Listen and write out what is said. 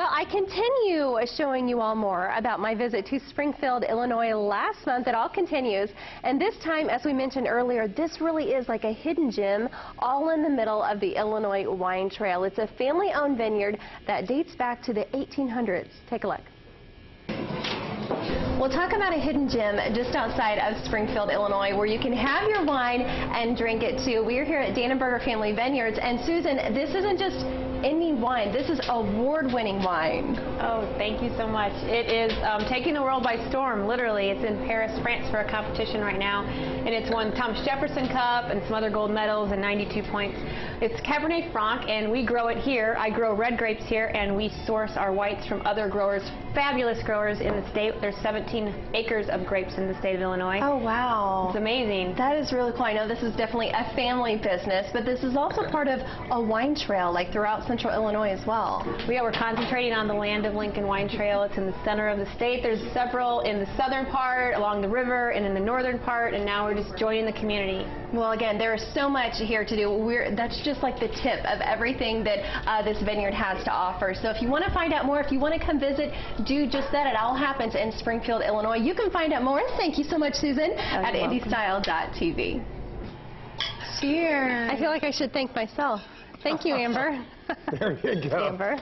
Well, I continue showing you all more about my visit to Springfield, Illinois last month. It all continues. And this time, as we mentioned earlier, this really is like a hidden gem all in the middle of the Illinois Wine Trail. It's a family-owned vineyard that dates back to the 1800s. Take a look. We'll talk about a hidden gem just outside of Springfield, Illinois, where you can have your wine and drink it too. We're here at Danenberger Family Vineyards, and Susan, this isn't just any wine. This is award-winning wine. Oh, thank you so much. It is um, taking the world by storm, literally. It's in Paris, France for a competition right now, and it's won Thomas Jefferson Cup and some other gold medals and 92 points. It's Cabernet Franc, and we grow it here. I grow red grapes here, and we source our whites from other growers, fabulous growers in the state. There's 17 acres of grapes in the state of Illinois. Oh, wow. It's amazing. That is really cool. I know this is definitely a family business, but this is also part of a wine trail, like throughout central Illinois as well. Yeah, we're concentrating on the land of Lincoln Wine Trail. It's in the center of the state. There's several in the southern part, along the river, and in the northern part, and now we're just joining the community. Well, again, there is so much here to do. We're, that's just like the tip of everything that uh, this vineyard has to offer. So if you want to find out more, if you want to come visit, do just that. It all happens in Springfield, Illinois. You can find out more. Thank you so much, Susan, Oh, at. IndyStyle.tv. Cheers. I feel like I should thank myself. Thank you, Amber. There you go. Amber.